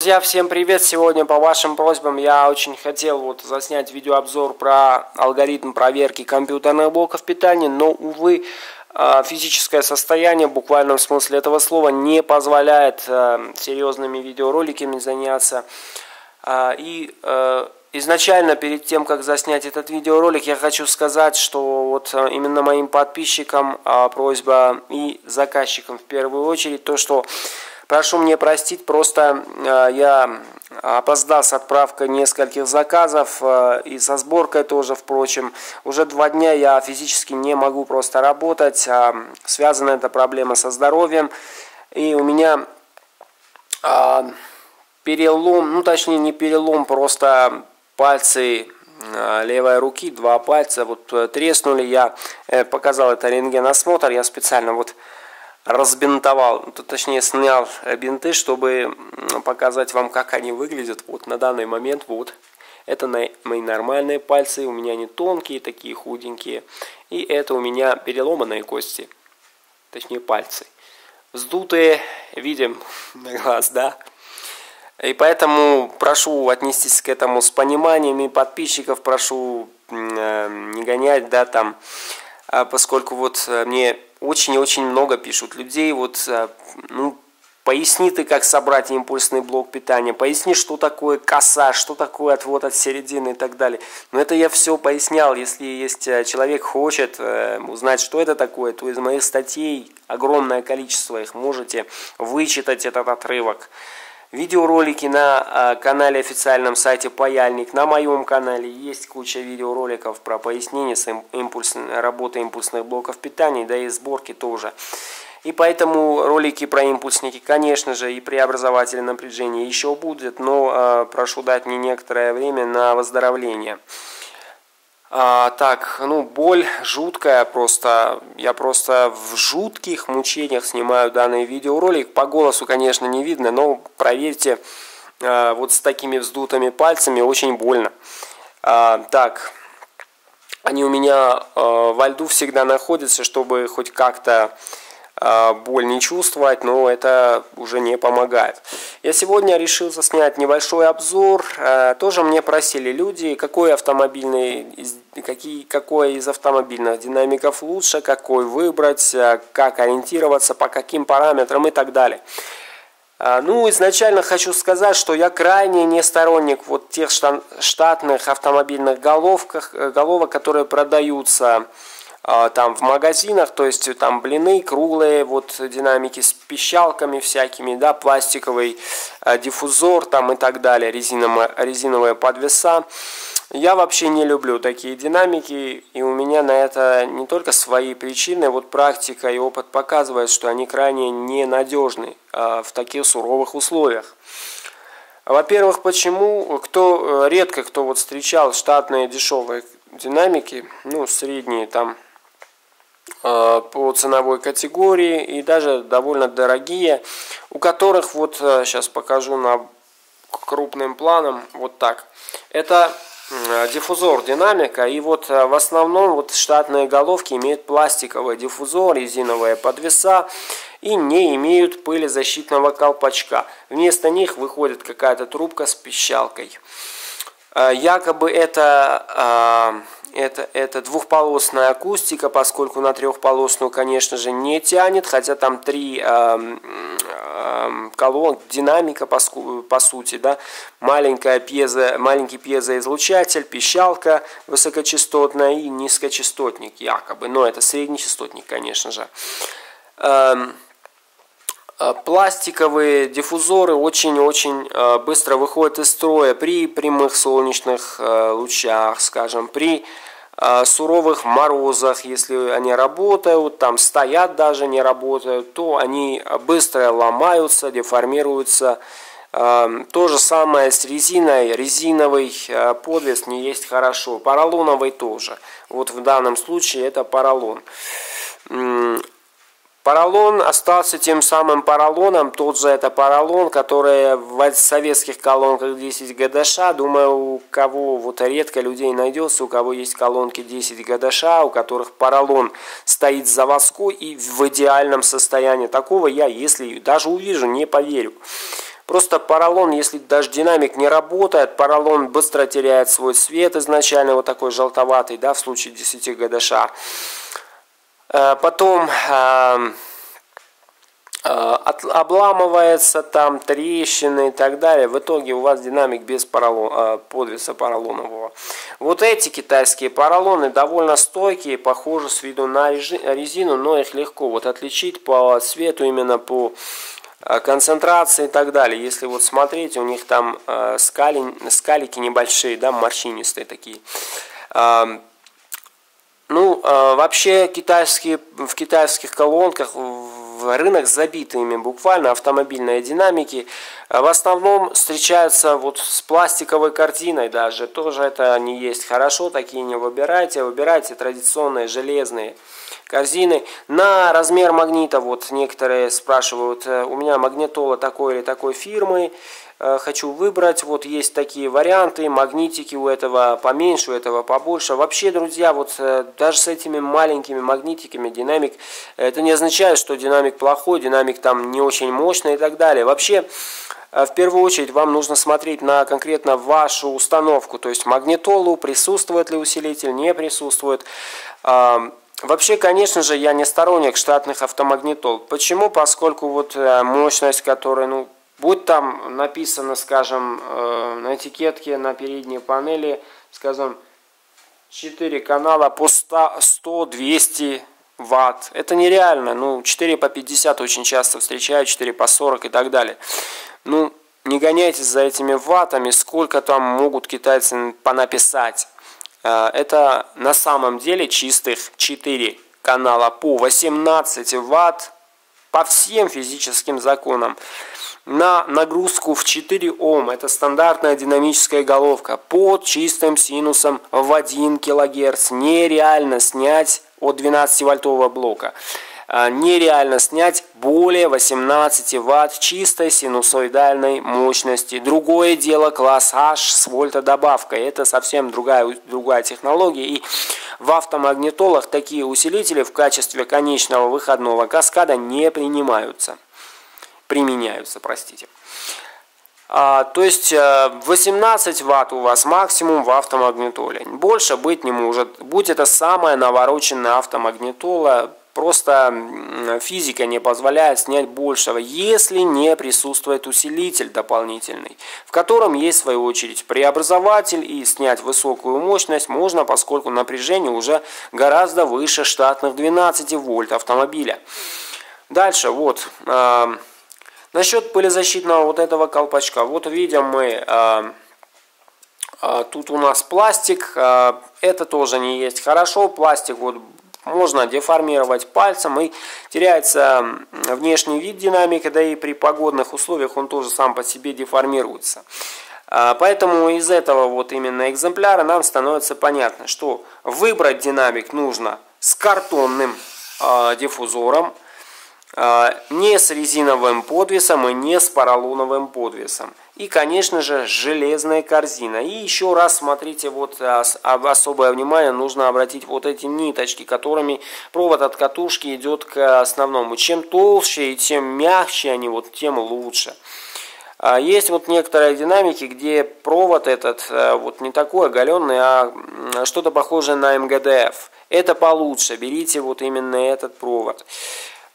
Друзья, всем привет! Сегодня по вашим просьбам я очень хотел вот заснять видеообзор про алгоритм проверки компьютерных блоков питания, но, увы, а, физическое состояние, в буквальном смысле этого слова, не позволяет а, серьезными видеороликами заняться. А, и изначально, перед тем, как заснять этот видеоролик, я хочу сказать, что вот именно моим подписчикам просьба и заказчикам в первую очередь, то, что Прошу мне простить, просто э, я опоздал с отправкой нескольких заказов э, и со сборкой тоже, впрочем. Уже два дня я физически не могу просто работать. А связана эта проблема со здоровьем. И у меня а, перелом, ну точнее не перелом, просто пальцы э, левой руки, два пальца вот треснули. Я показал это рентгеносмотр, я специально вот разбинтовал, точнее снял бинты, чтобы показать вам, как они выглядят. Вот на данный момент вот это мои нормальные пальцы, у меня они тонкие, такие худенькие. И это у меня переломанные кости, точнее пальцы. Вздутые, видим на глаз, да? И поэтому прошу отнестись к этому с пониманием и подписчиков прошу э, не гонять, да, там, а поскольку вот э, мне очень и очень много пишут людей, вот, э, ну, поясни ты, как собрать импульсный блок питания, поясни, что такое коса, что такое отвод от середины и так далее. Но это я все пояснял, если есть э, человек хочет э, узнать, что это такое, то из моих статей огромное количество их можете вычитать этот отрывок. Видеоролики на канале официальном сайте Паяльник, на моем канале есть куча видеороликов про пояснение импульс, работы импульсных блоков питания, да и сборки тоже. И поэтому ролики про импульсники, конечно же, и преобразователи напряжения еще будут, но э, прошу дать мне некоторое время на выздоровление. А, так, ну, боль жуткая просто. Я просто в жутких мучениях снимаю данный видеоролик. По голосу, конечно, не видно, но проверьте, а, вот с такими вздутыми пальцами очень больно. А, так, они у меня а, во льду всегда находятся, чтобы хоть как-то боль не чувствовать, но это уже не помогает. Я сегодня решил снять небольшой обзор. А, тоже мне просили люди, какой автомобильный, какие, какой из автомобильных динамиков лучше, какой выбрать, а, как ориентироваться, по каким параметрам и так далее. Ну, изначально хочу сказать, что я крайне не сторонник вот тех штатных автомобильных головках, э, головок, которые продаются а, там в магазинах, то есть там блины круглые, вот динамики с пищалками всякими, да, пластиковый э, диффузор там и так далее, резиновые, резиновые подвеса. Я вообще не люблю такие динамики, и у меня на это не только свои причины, вот практика и опыт показывает, что они крайне ненадежны э, в таких суровых условиях. Во-первых, почему? Кто э, редко кто вот встречал штатные дешевые динамики, ну средние там по ценовой категории и даже довольно дорогие, у которых вот сейчас э, покажу на крупным планом вот так. Это диффузор динамика и вот э, в основном вот штатные головки имеют пластиковый диффузор, резиновые подвеса и не имеют пылезащитного колпачка. Вместо них выходит какая-то трубка с пищалкой. Якобы это это, это двухполосная акустика, поскольку на трехполосную, конечно же, не тянет, хотя там три э, э, колонок, динамика по, по сути, да, маленькая пьезо, маленький пьезоизлучатель, пищалка высокочастотная и низкочастотник якобы, но это среднечастотник, конечно же. Эм, э, пластиковые диффузоры очень-очень э, быстро выходят из строя при прямых солнечных э, лучах, скажем, при суровых морозах, если они работают, там стоят даже, не работают, то они быстро ломаются, деформируются. То же самое с резиной. Резиновый подвес не есть хорошо. Поролоновый тоже. Вот в данном случае это поролон. Поролон остался тем самым поролоном, тот же это поролон, который в советских колонках 10 ГДШ, думаю, у кого вот редко людей найдется, у кого есть колонки 10 ГДШ, у которых поролон стоит заводской и в идеальном состоянии. Такого я, если даже увижу, не поверю. Просто поролон, если даже динамик не работает, поролон быстро теряет свой цвет изначально, вот такой желтоватый, да, в случае 10 ГДШ. Э, потом эм, э, обламывается там трещины и так далее. В итоге у вас динамик без поролон, э, подвеса поролонового. Вот эти китайские поролоны довольно стойкие, похожи с виду на резину, но их легко вот отличить по цвету, именно по концентрации и так далее. Если вот смотреть, у них там скали, скалики небольшие, да, морщинистые такие. Э, вообще китайские, в китайских колонках рынок забит ими буквально автомобильные динамики. В основном встречаются вот с пластиковой картиной даже. Тоже это не есть хорошо, такие не выбирайте. Выбирайте традиционные железные корзины. На размер магнита, вот некоторые спрашивают, э, у меня магнитола такой или такой фирмы. Э, хочу выбрать. Вот есть такие варианты, магнитики у этого поменьше, у этого побольше. Вообще, друзья, вот э, даже с этими маленькими магнитиками динамик, это не означает, что динамик плохой, динамик там не очень мощный и так далее. Вообще, э, в первую очередь вам нужно смотреть на конкретно вашу установку, то есть магнитолу, присутствует ли усилитель, не присутствует. Вообще, конечно же, я не сторонник штатных автомагнитол. Почему? Поскольку вот мощность, которая, ну, Будь там написано, скажем, э, на этикетке на передней панели, скажем, 4 канала по 100-200 ватт. Это нереально. Ну, 4 по 50 очень часто встречаю, 4 по 40 и так далее. Ну, не гоняйтесь за этими ваттами, сколько там могут китайцы понаписать. Э, это на самом деле чистых 4 канала по 18 ватт по всем физическим законам на нагрузку в 4 Ом, это стандартная динамическая головка, под чистым синусом в 1 кГц нереально снять от 12-вольтового блока. А, нереально снять более 18 Вт чистой синусоидальной мощности. Другое дело класс H с вольтодобавкой. Это совсем другая, другая технология. И в автомагнитолах такие усилители в качестве конечного выходного каскада не принимаются применяются, простите. А, то есть 18 э, ватт у вас максимум в автомагнитоле. Больше быть не может. Будь это самая навороченная автомагнитола, просто физика не позволяет снять большего, если не присутствует усилитель дополнительный, в котором есть в свою очередь преобразователь и снять высокую мощность можно, поскольку напряжение уже гораздо выше штатных 12 вольт автомобиля. Дальше, вот, э, Насчет пылезащитного вот этого колпачка. Вот видим мы, а, а, тут у нас пластик. А, это тоже не есть хорошо. Пластик вот можно деформировать пальцем и теряется внешний вид динамика, да и при погодных условиях он тоже сам по себе деформируется. Поэтому из этого вот именно экземпляра нам становится понятно, что выбрать динамик нужно с картонным диффузором, а, не с резиновым подвесом и не с поролоновым подвесом. И, конечно же, железная корзина. И еще раз смотрите, вот особое внимание нужно обратить вот эти ниточки, которыми провод от катушки идет к основному. Чем толще и тем мягче они, вот тем лучше. А, есть вот некоторые динамики, где провод этот вот не такой оголенный, а что-то похожее на МГДФ. Это получше, берите вот именно этот провод.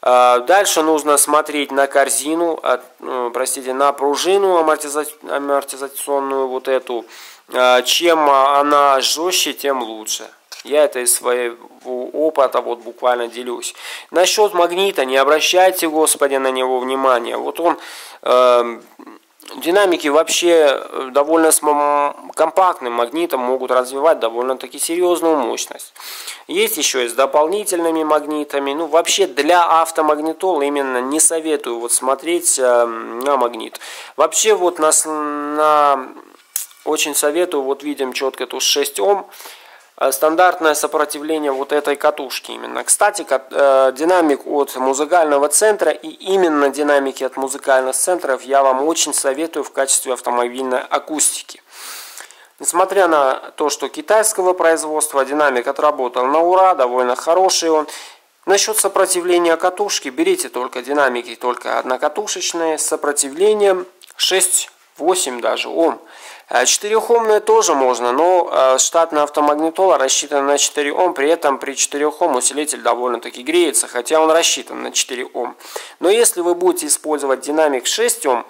А, дальше нужно смотреть на корзину, ну, простите, на пружину амортизационную вот эту. А, чем она жестче, тем лучше. Я это из своего опыта вот буквально делюсь. Насчет магнита, не обращайте, Господи, на него внимания. Вот он э, Динамики вообще э, довольно с компактным магнитом могут развивать довольно-таки серьезную мощность. Есть еще и с дополнительными магнитами. Ну, вообще для автомагнитол именно не советую вот смотреть э, на магнит. Вообще вот на, на очень советую, вот видим четко тут 6 Ом. Э, стандартное сопротивление вот этой катушки именно. Кстати, э, динамик от музыкального центра и именно динамики от музыкальных центров я вам очень советую в качестве автомобильной акустики. Несмотря на то, что китайского производства динамик отработал на ура, довольно хороший он. Насчет сопротивления катушки, берите только динамики, только однокатушечные, с сопротивлением 6-8 даже Ом. Э, четырехомная тоже можно, но э, штатная автомагнитола рассчитана на 4 Ом, при этом при 4 Ом усилитель довольно-таки греется, хотя он рассчитан на 4 Ом. Но если вы будете использовать динамик 6 Ом,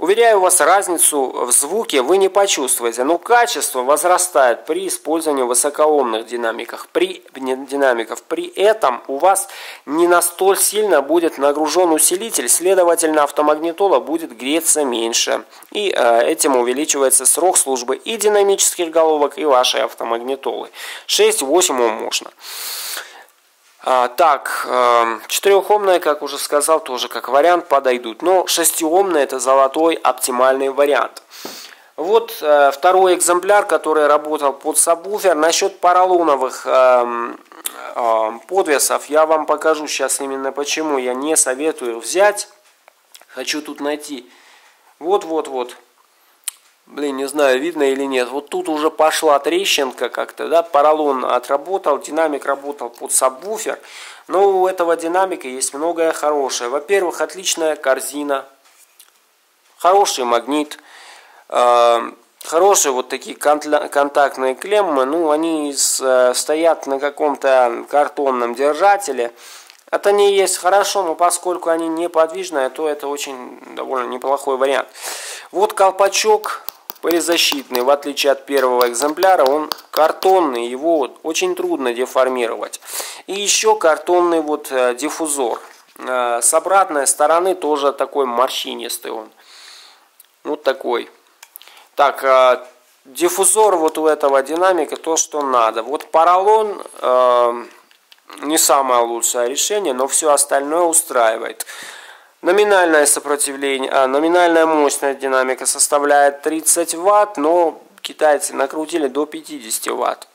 Уверяю вас, разницу в звуке вы не почувствуете, но качество возрастает при использовании высокоомных динамиков. При, динамиков. при этом у вас не настолько сильно будет нагружен усилитель, следовательно автомагнитола будет греться меньше. И э, этим увеличивается срок службы и динамических головок, и вашей автомагнитолы. 6-8 можно. А, так, эм, четырехомная, как уже сказал, тоже как вариант подойдут. Но шестиомная это золотой оптимальный вариант. Вот э, второй экземпляр, который работал под сабвуфер. Насчет поролоновых э, э, подвесов я вам покажу сейчас именно почему я не советую взять. Хочу тут найти. Вот-вот-вот. Блин, не знаю, видно или нет. Вот тут уже пошла трещинка как-то, да, поролон отработал, динамик работал под сабвуфер. Но у этого динамика есть многое хорошее. Во-первых, отличная корзина, хороший магнит, э, хорошие вот такие контактные клеммы. Ну, они э, стоят на каком-то картонном держателе. Это не есть хорошо, но поскольку они неподвижные, то это очень довольно неплохой вариант. Вот колпачок пылезащитный, в отличие от первого экземпляра, он картонный, его очень трудно деформировать. И еще картонный вот э, диффузор. Э, с обратной стороны тоже такой морщинистый он. Вот такой. Так, э, диффузор вот у этого динамика то, что надо. Вот поролон не самое лучшее решение, но все остальное устраивает. Номинальное сопротивление, а, номинальная мощность динамика составляет 30 Вт, но китайцы накрутили до 50 Вт.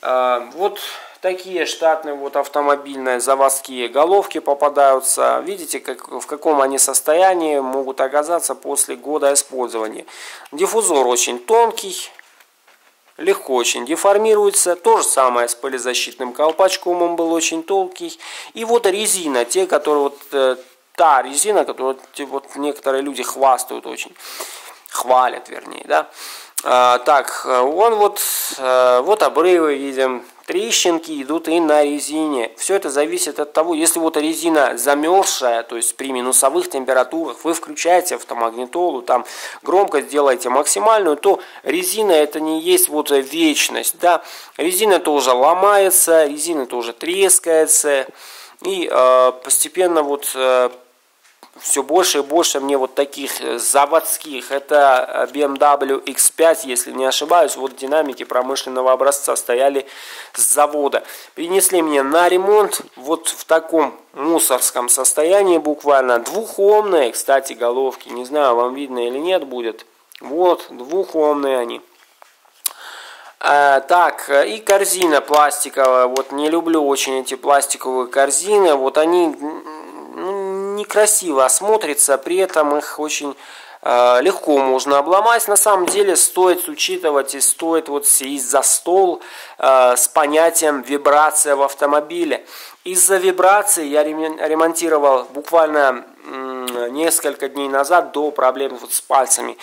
А, вот такие штатные вот автомобильные заводские головки попадаются. Видите, как, в каком они состоянии могут оказаться после года использования. Диффузор очень тонкий, легко очень деформируется. То же самое с пылезащитным колпачком, он был очень тонкий. И вот резина, те, которые вот э, та резина, которую вот некоторые люди хвастают очень, хвалят вернее, да. А, так, он вот, э, вот обрывы видим, трещинки идут и на резине. Все это зависит от того, если вот резина замерзшая, то есть при минусовых температурах, вы включаете автомагнитолу, там громкость делаете максимальную, то резина это не есть вот вечность, да. Резина тоже ломается, резина тоже трескается. И э, постепенно вот э, все больше и больше мне вот таких э, заводских, это э, BMW X5, если не ошибаюсь, вот динамики промышленного образца стояли с завода. Принесли мне на ремонт вот в таком мусорском состоянии буквально, двухомные, кстати, головки, не знаю, вам видно или нет будет, вот, двухомные они. А, так, и корзина пластиковая, вот не люблю очень эти пластиковые корзины, вот они некрасиво смотрится, при этом их очень э, легко можно обломать. На самом деле стоит учитывать и стоит вот сесть за стол э, с понятием вибрация в автомобиле. Из-за вибрации я ремонтировал буквально несколько дней назад до проблем вот с пальцами.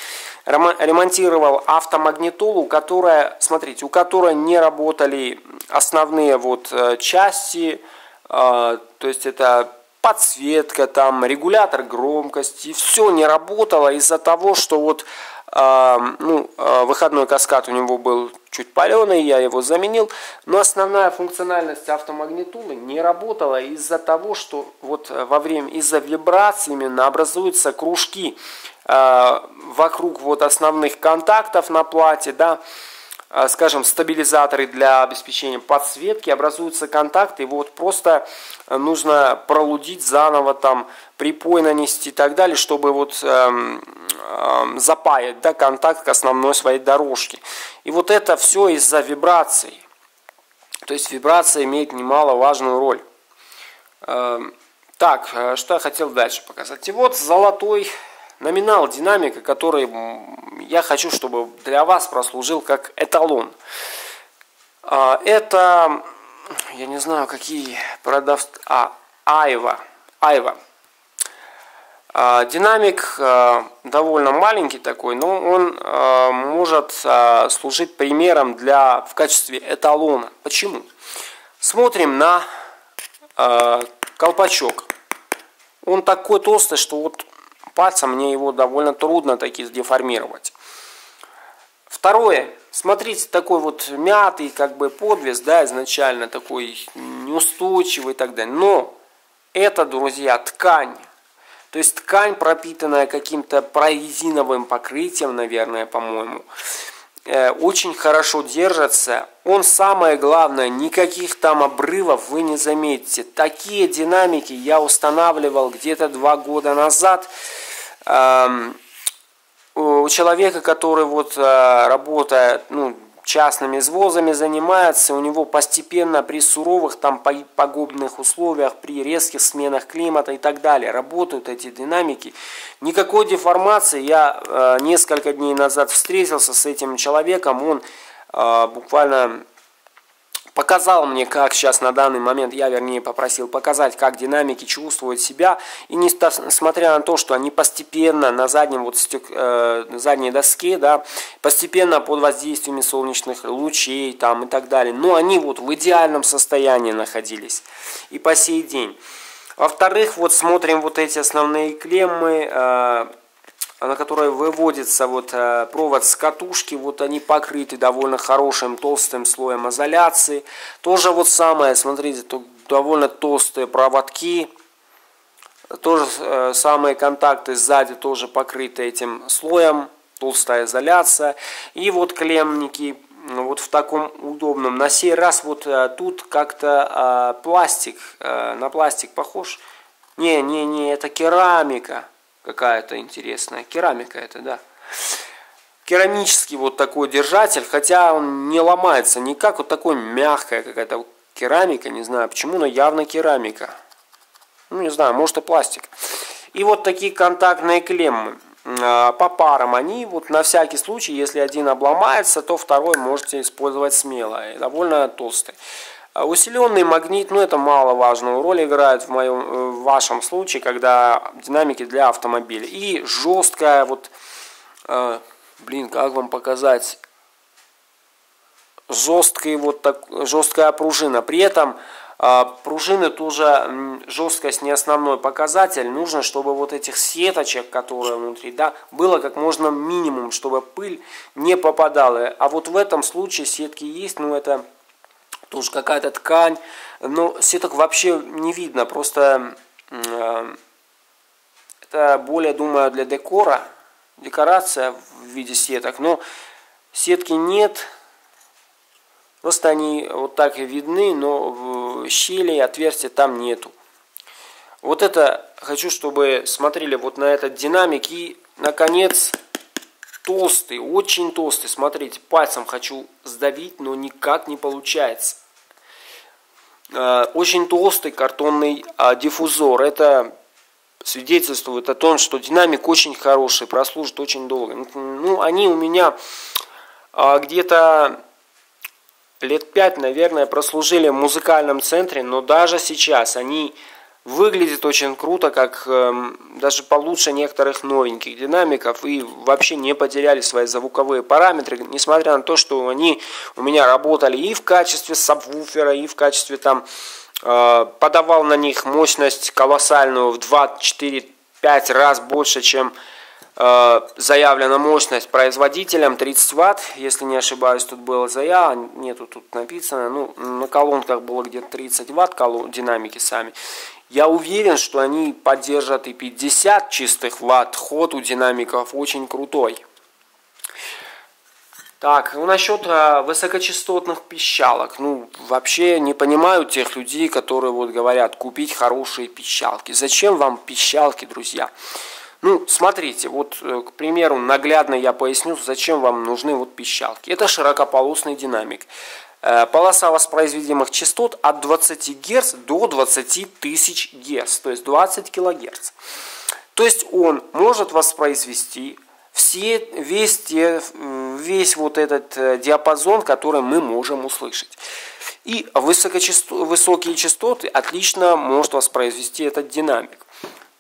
Ремонтировал автомагнитолу, которая, смотрите, у которой не работали основные вот э, части, то есть это подсветка, там, регулятор громкости, все не работало из-за того, что вот э, ну, э, выходной каскад у него был чуть паленый, я его заменил, но основная функциональность автомагнитулы не работала из-за того, что вот во время, из-за вибрации именно образуются кружки э, вокруг вот основных контактов на плате, да, а, скажем, стабилизаторы для обеспечения подсветки, образуются контакты, его вот просто э, нужно пролудить заново, там, припой нанести и так далее, чтобы вот эм, эм, запаять да, контакт к основной своей дорожке. И вот это все из-за вибраций. То есть вибрация имеет немаловажную роль. Эм, так, э, что я хотел дальше показать. И вот золотой номинал динамика, который я хочу, чтобы для вас прослужил как эталон. А, это, я не знаю, какие продавцы... А, Айва. Айва. А, динамик а, довольно маленький такой, но он может служить примером для, в качестве эталона. Почему? Смотрим на колпачок. Он такой толстый, что вот пальцем мне его довольно трудно таки деформировать. Второе. Смотрите, такой вот мятый как бы подвес, да, изначально такой неустойчивый и так далее. Но это, друзья, ткань. То есть ткань, пропитанная каким-то прорезиновым покрытием, наверное, по-моему, э, очень хорошо держится. Он самое главное, никаких там обрывов вы не заметите. Такие динамики я устанавливал где-то два года назад у человека, который вот э, работает, ну, частными извозами занимается, у него постепенно при суровых там погодных условиях, при резких сменах климата и так далее работают эти динамики. Никакой деформации. Я э, несколько дней назад встретился с этим человеком, он э, буквально показал мне, как сейчас на данный момент, я вернее попросил показать, как динамики чувствуют себя, и несмотря на то, что они постепенно на заднем вот стек, э, задней доске, да, постепенно под воздействиями солнечных лучей там и так далее, но они вот в идеальном состоянии находились и по сей день. Во-вторых, вот смотрим вот эти основные клеммы, э, на которой выводится вот э, провод с катушки, вот они покрыты довольно хорошим толстым слоем изоляции. Тоже вот самое, смотрите, тут довольно толстые проводки. Тоже э, самые контакты сзади тоже покрыты этим слоем, толстая изоляция. И вот клемники вот в таком удобном. На сей раз вот э, тут как-то пластик, на пластик похож. Не, не, не, это керамика какая-то интересная. Керамика это, да. Керамический вот такой держатель, хотя он не ломается никак, вот такой мягкая какая-то керамика, не знаю почему, но явно керамика. Ну, не знаю, может и пластик. И вот такие контактные клеммы а, по парам они вот на всякий случай, если один обломается, то второй можете использовать смело. Довольно толстый. А усиленный магнит, ну это маловажную роль играет в, моем, э, в вашем случае, когда динамики для автомобиля. И жесткая, вот, э, блин, как вам показать, жесткая, вот так, жесткая пружина. При этом э, пружины тоже жесткость не основной показатель. Нужно, чтобы вот этих сеточек, которые внутри, да, было как можно минимум, чтобы пыль не попадала. А вот в этом случае сетки есть, ну это тоже какая-то ткань. Но сеток вообще не видно, просто э, это более, думаю, для декора, декорация в виде сеток. Но сетки нет, просто они вот так и видны, но щели и отверстия там нету. Вот это хочу, чтобы смотрели вот на этот динамик и, наконец, толстый, очень толстый. Смотрите, пальцем хочу сдавить, но никак не получается. Э, очень толстый картонный а, диффузор. Это свидетельствует о том, что динамик очень хороший, прослужит очень долго. Ну, они у меня а, где-то лет пять, наверное, прослужили в музыкальном центре, но даже сейчас они Выглядит очень круто, как э, даже получше некоторых новеньких динамиков и вообще не потеряли свои звуковые параметры, несмотря на то, что они у меня работали и в качестве сабвуфера, и в качестве там э, подавал на них мощность колоссальную в 2, 4, 5 раз больше, чем э, заявлена мощность производителем 30 ватт, если не ошибаюсь, тут было заявлено, нету тут написано, ну, на колонках было где-то 30 ватт колон, динамики сами. Я уверен, что они поддержат и 50 чистых ватт. Ход у динамиков очень крутой. Так, ну насчет а, высокочастотных пищалок. Ну, вообще не понимаю тех людей, которые вот говорят, купить хорошие пищалки. Зачем вам пищалки, друзья? Ну, смотрите, вот, э, к примеру, наглядно я поясню, зачем вам нужны вот пищалки. Это широкополосный динамик. Э, полоса воспроизводимых частот от 20 Гц до 20 тысяч Гц, то есть 20 кГц. То есть он может воспроизвести все, весь, те, весь вот этот э, диапазон, который мы можем услышать. И высокие частоты отлично может воспроизвести этот динамик.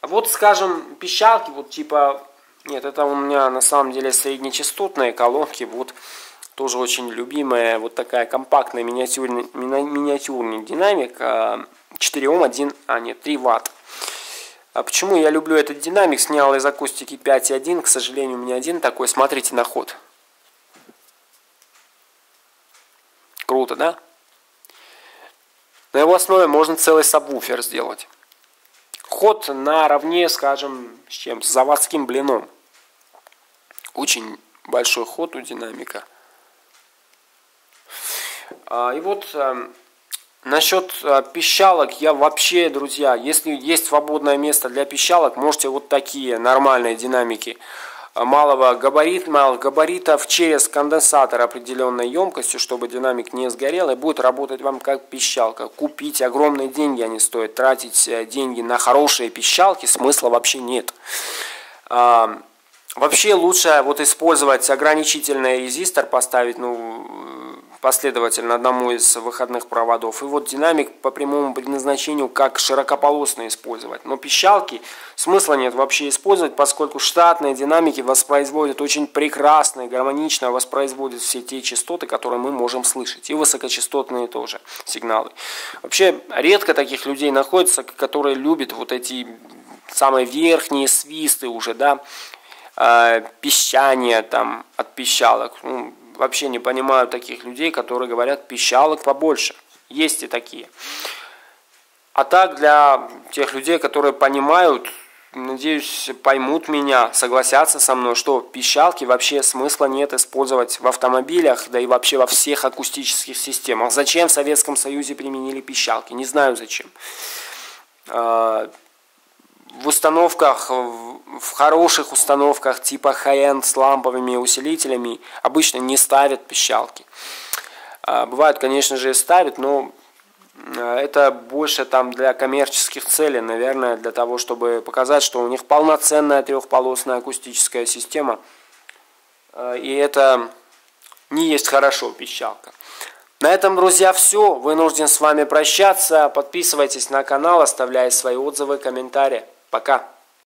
Вот, скажем, пищалки, вот типа, нет, это у меня на самом деле среднечастотные колонки, вот тоже очень любимая, вот такая компактная миниатюрный, миниатюрный динамик, 4 Ом, 1, а нет, 3 Ватт. А почему я люблю этот динамик? Снял из акустики 5.1, к сожалению, у меня один такой. Смотрите на ход. Круто, да? На его основе можно целый сабвуфер сделать. Ход наравне, скажем, с чем? С заводским блином. Очень большой ход у динамика. А, и вот эм, Насчет э, пищалок я вообще, друзья, если есть свободное место для пищалок, можете вот такие нормальные динамики э, малого габарита, малых габаритов через конденсатор определенной емкостью, чтобы динамик не сгорел и будет работать вам как пищалка. Купить огромные деньги они стоят, тратить э, деньги на хорошие пищалки смысла вообще нет. А, вообще лучше вот использовать ограничительный резистор, поставить, ну, последовательно одному из выходных проводов. И вот динамик по прямому предназначению как широкополосный использовать. Но пищалки смысла нет вообще использовать, поскольку штатные динамики воспроизводят очень прекрасно и гармонично воспроизводят все те частоты, которые мы можем слышать. И высокочастотные тоже сигналы. Вообще редко таких людей находится, которые любят вот эти самые верхние свисты уже, да, э, пищание там от пищалок. Ну, вообще не понимаю таких людей, которые говорят пищалок побольше. Есть и такие. А так для тех людей, которые понимают, надеюсь, поймут меня, согласятся со мной, что пищалки вообще смысла нет использовать в автомобилях, да и вообще во всех акустических системах. Зачем в Советском Союзе применили пищалки? Не знаю зачем. В установках, в хороших установках типа high-end с ламповыми усилителями обычно не ставят пищалки. А, бывает, конечно же, и ставят, но а, это больше там для коммерческих целей, наверное, для того, чтобы показать, что у них полноценная трехполосная акустическая система. А, и это не есть хорошо пищалка. На этом, друзья, все. Вынужден с вами прощаться. Подписывайтесь на канал, оставляйте свои отзывы, комментарии. Пока.